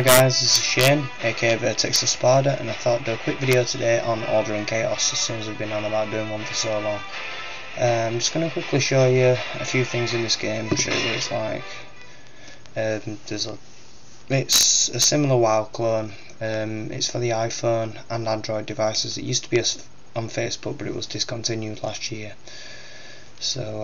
Hi guys, this is Shane, aka Vertex Espada, and I thought I'd do a quick video today on Order and Chaos, as soon as I've been on about doing one for so long. Um, I'm just going to quickly show you a few things in this game, show you what it's like. Um, there's a, it's a similar WoW clone, um, it's for the iPhone and Android devices. It used to be on Facebook, but it was discontinued last year. So,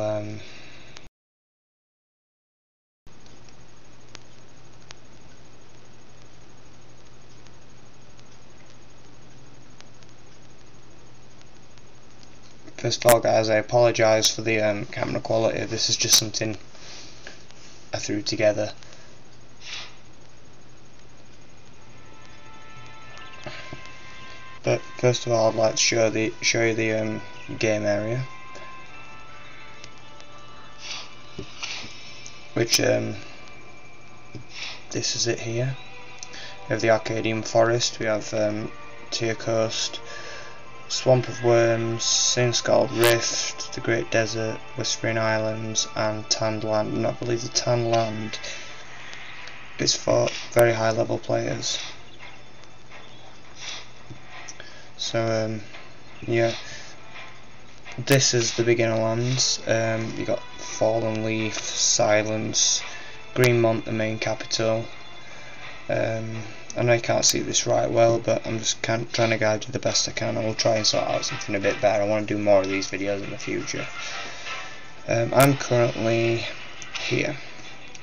First of all guys, I apologise for the um, camera quality, this is just something I threw together. But first of all I'd like to show the show you the um, game area. Which um, this is it here. We have the Arcadian Forest, we have um, Coast, Swamp of Worms, Sinskald Rift, the Great Desert, Whispering Islands, and Tanned Land. And I believe the Tanned Land is for very high level players. So, um, yeah, this is the beginner lands. Um, you got Fallen Leaf, Silence, Greenmont, the main capital. Um, I know you can't see this right well, but I'm just trying to guide you the best I can. I will try and sort out something a bit better. I want to do more of these videos in the future. Um, I'm currently here,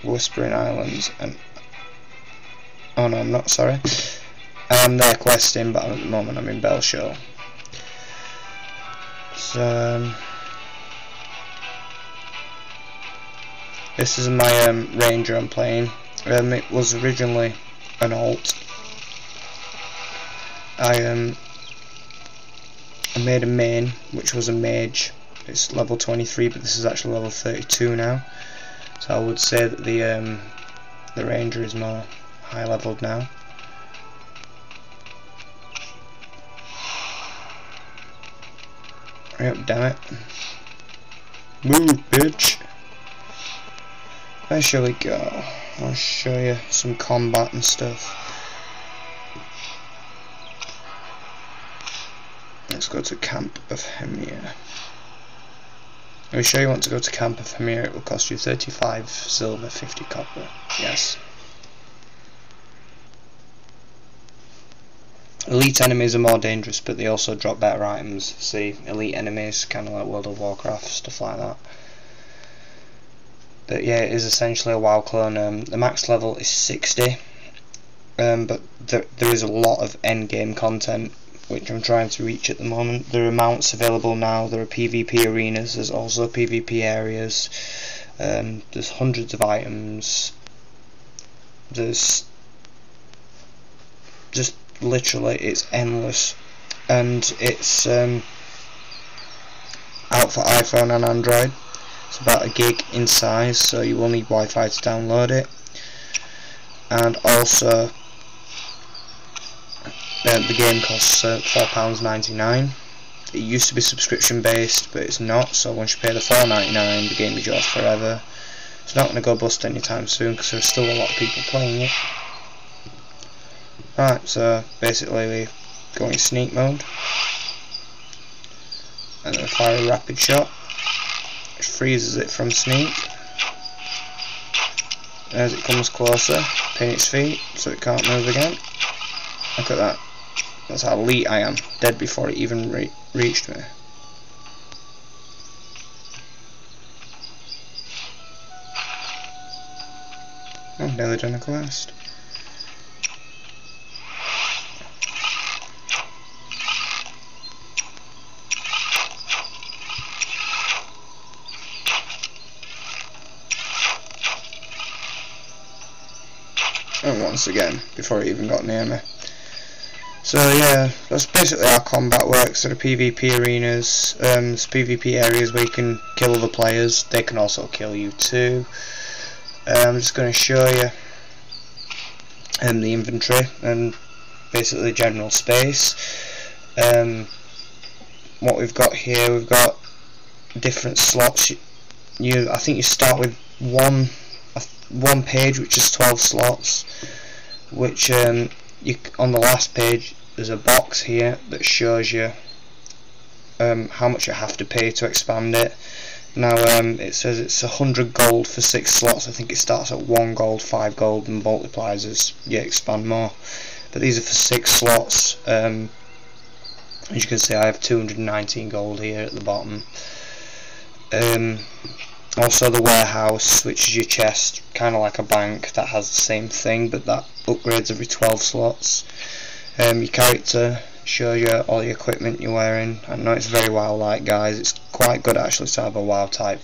Whispering Islands, and oh no, I'm not. Sorry, I'm there questing, but at the moment I'm in Belshore. So. Um, this is my um, ranger I'm playing. Um, it was originally an alt I um I made a main which was a mage it's level 23 but this is actually level 32 now so I would say that the um the ranger is more high leveled now Yep, damn it. Move, bitch. Where shall we go? I'll show you some combat and stuff. Let's go to Camp of Hemir. Are you sure you want to go to Camp of Hemir? It will cost you 35 silver, 50 copper. Yes. Elite enemies are more dangerous, but they also drop better items. See, elite enemies, kind of like World of Warcraft, stuff like that. But yeah, it is essentially a WoW clone. Um, the max level is 60, um, but there, there is a lot of end game content which I'm trying to reach at the moment. There are mounts available now, there are PvP arenas, there's also PvP areas, um, there's hundreds of items, there's just literally it's endless and it's um, out for iPhone and Android. It's about a gig in size so you will need Wi-Fi to download it. And also uh, the game costs uh, £4.99 it used to be subscription based but it's not so once you pay the $4.99 the game is yours forever. It's not going to go bust anytime soon because there's still a lot of people playing it. Right so basically we go in sneak mode. And then fire a rapid shot which freezes it from sneak as it comes closer pin its feet so it can't move again look at that that's how elite I am. Dead before it even re reached me. I've nearly done a quest. And once again, before it even got near me. So yeah, that's basically how combat works. There are PvP arenas, um, there's PvP areas where you can kill other players. They can also kill you too. Uh, I'm just going to show you um, the inventory and basically general space. Um, what we've got here, we've got different slots. You, I think you start with one one page, which is 12 slots which um, you on the last page there's a box here that shows you um, how much you have to pay to expand it. Now um, it says it's 100 gold for 6 slots. I think it starts at 1 gold, 5 gold and multiplies as you expand more. But these are for 6 slots. Um, as you can see I have 219 gold here at the bottom. Um, also the warehouse which is your chest kind of like a bank that has the same thing but that upgrades every 12 slots. Um, your character shows you all the equipment you're wearing. I know it's very WoW like guys. It's quite good actually to have a WoW type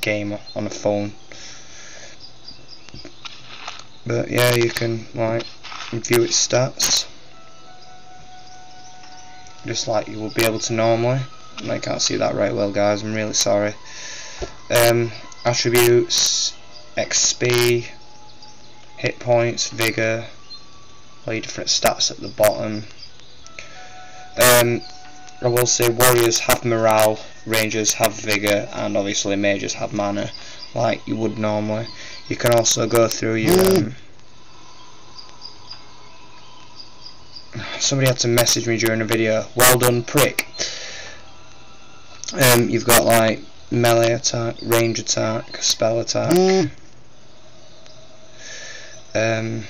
game on a phone. But yeah you can like view its stats. Just like you will be able to normally. I can't see that right well guys. I'm really sorry um, attributes XP hit points vigor all your different stats at the bottom. Um, I will say warriors have morale rangers have vigor and obviously mages have mana like you would normally. You can also go through your um, somebody had to message me during a video. Well done prick. Um, you've got like melee attack, range attack, spell attack. Mm. um,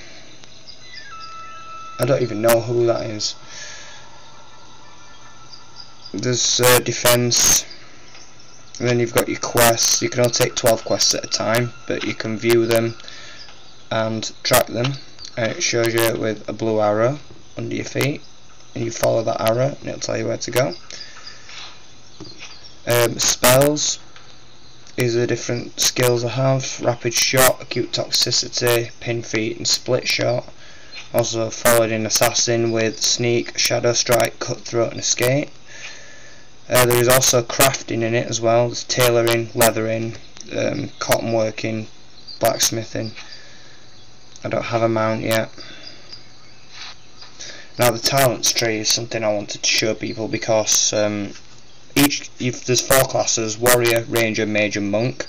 I don't even know who that is. There's uh, defense and then you've got your quests. You can only take 12 quests at a time but you can view them and track them. And it shows you with a blue arrow under your feet and you follow that arrow and it'll tell you where to go um, spells is the different skills I have. Rapid shot, acute toxicity, pin feet and split shot. Also followed in assassin with sneak, shadow strike, cutthroat and escape. Uh, there is also crafting in it as well. There's tailoring, leathering, um, cotton working, blacksmithing. I don't have a mount yet. Now the talents tree is something I wanted to show people because um, each there's four classes: warrior, ranger, mage, and monk.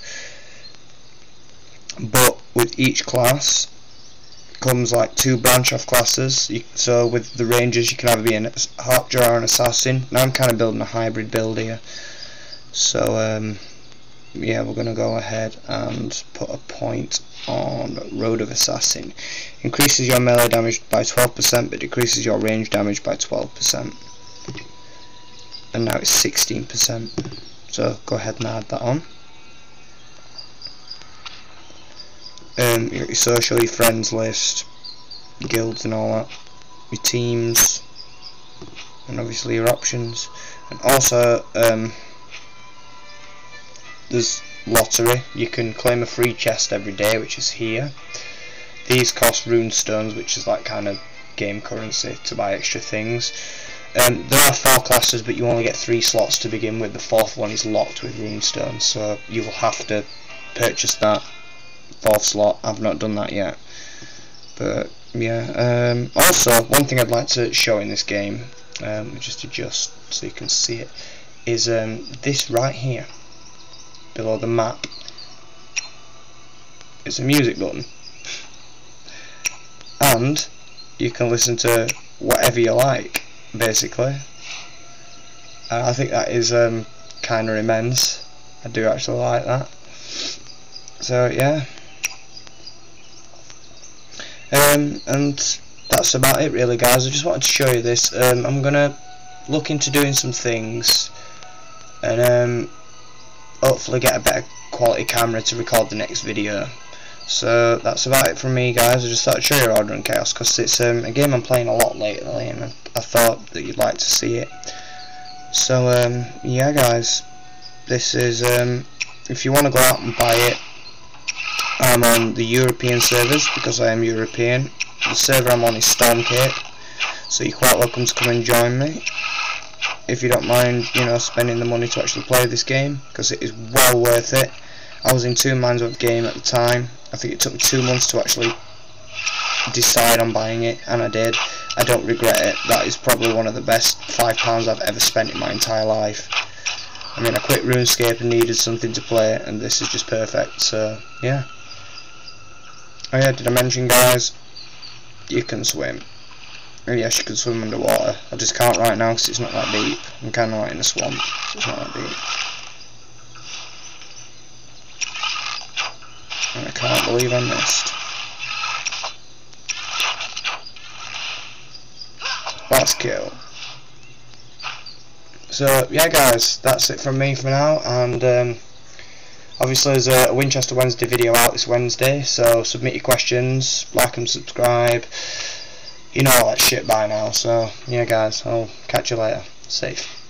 But with each class comes like two branch off classes. so with the rangers, you can either be an archer or an assassin. Now I'm kind of building a hybrid build here. So um, yeah, we're gonna go ahead and put a point on Road of Assassin. Increases your melee damage by 12% but decreases your range damage by 12%. And now it's 16%. So go ahead and add that on. Um, your social, your friends list, guilds and all that, your teams, and obviously your options. And also, um, there's lottery. You can claim a free chest every day, which is here. These cost rune stones, which is like kind of game currency to buy extra things. Um, there are four classes, but you only get three slots to begin with. The fourth one is locked with rune stones, so you will have to purchase that fourth slot. I've not done that yet, but yeah. Um, also, one thing I'd like to show in this game, um, just adjust so you can see it, is um, this right here below the map it's a music button and you can listen to whatever you like basically. And I think that is um, kind of immense. I do actually like that. So yeah. Um, and that's about it really guys. I just wanted to show you this. Um, I'm gonna look into doing some things and um, hopefully get a better quality camera to record the next video so that's about it from me guys I just thought I'd show you Order and Chaos because it's um, a game I'm playing a lot lately and I, I thought that you'd like to see it so um, yeah guys this is um, if you want to go out and buy it I'm on the European servers because I am European the server I'm on is Stormcape so you're quite welcome to come and join me if you don't mind, you know, spending the money to actually play this game, because it is well worth it. I was in two minds with the game at the time. I think it took me two months to actually decide on buying it, and I did. I don't regret it. That is probably one of the best five pounds I've ever spent in my entire life. I mean, I quit RuneScape and needed something to play, and this is just perfect. So, yeah. Oh yeah, did I mention, guys? you can swim. And yes, you can swim underwater. I just can't right now because it's not that deep. I'm kind of like in a swamp, so it's not that deep. And I can't believe I missed. That's cool. So yeah guys, that's it from me for now and um, obviously there's a Winchester Wednesday video out this Wednesday so submit your questions, like and subscribe, you know all that shit by now so yeah guys, I'll catch you later, safe.